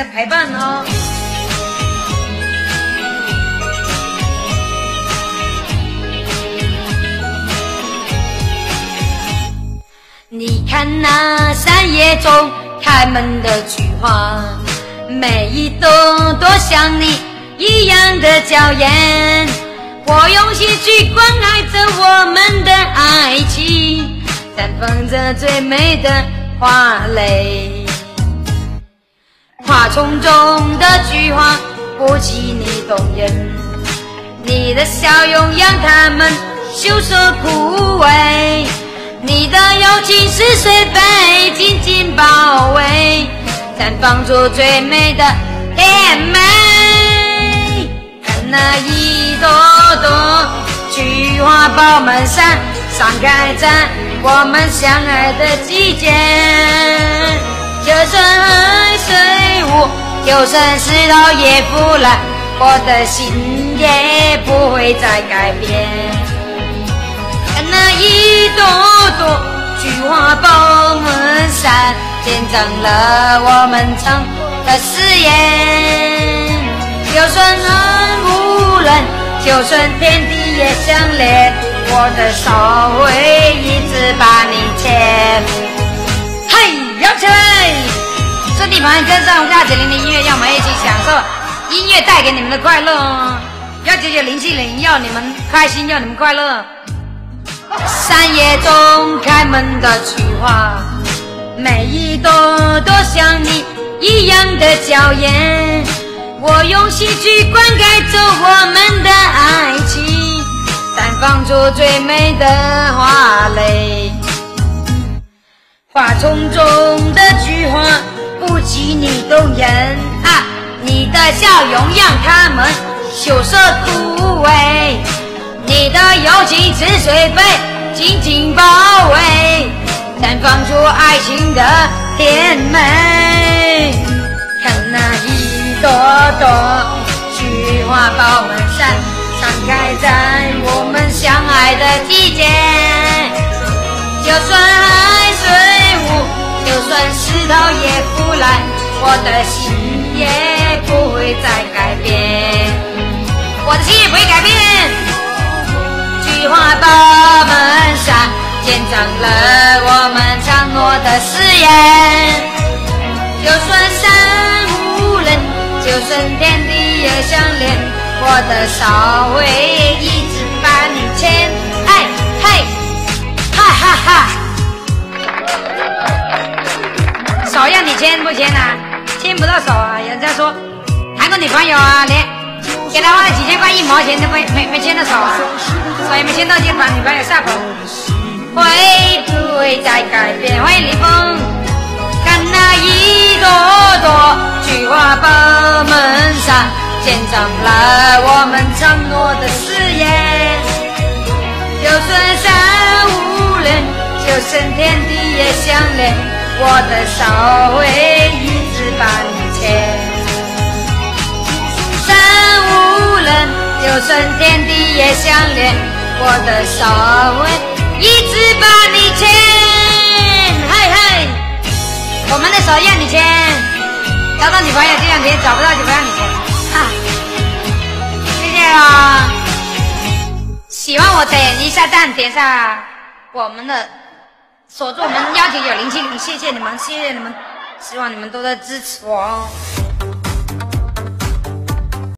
的陪伴哦。你看那山野中开满的菊花，每一朵都像你一样的娇艳。我用心去关爱着我们的爱情，绽放着最美的花蕾。花丛中的菊花不及你动人，你的笑容让它们羞涩枯萎。你的柔情似水被紧紧包围，绽放出最美的甜美。看那一朵朵菊花爆满山，盛开在我们相爱的季节。就算海水无，就算石头也腐烂，我的心也不会再改变。看那一朵朵菊花爆满山，见证了我们曾的誓言。就算爱无人，就算天地也相连，我的手会兄弟们，跟上亚姐玲的音乐，让我们一起享受音乐带给你们的快乐。幺九九零七零，要你们开心，要你们快乐。山野中开门的菊花，每一朵都像你一样的娇艳。我用心去灌溉着我们的爱情，绽放出最美的花蕾。花丛中的菊花不及你动人啊，你的笑容让它们羞涩枯萎。你的柔情似水被紧紧包围，绽放出爱情的甜美。看那一朵朵菊花爆满山，盛开在我们相爱的季节。不来，我的心也不会再改变。我的心也不会改变。菊花爆满山，见证了我们承诺的誓言。就算山无人，就算天地也相连，我的手会一直把你牵。哎嘿，哈哈哈！牵不牵呐？牵不到手啊！人家说谈个女朋友啊，连给他花了几千块，一毛钱都没没没牵到手啊！所以没牵到就把女朋友吓跑，会不会再改变？欢迎李峰，看那一朵朵菊花爆满山，见证了我们承诺的誓言。就算山无人，就算天地也相连，我的手会一直把你牵。山无人，就算天地也相连。我的手会一直把你牵，嘿嘿，我们的手让你牵，找到女朋友就让牵，找不到就不让你牵，哈，谢谢啊！喜欢我点一下赞，点一下我们的锁住我们幺九九零七零，谢谢你们，谢谢你们，希望你们都在支持我哦。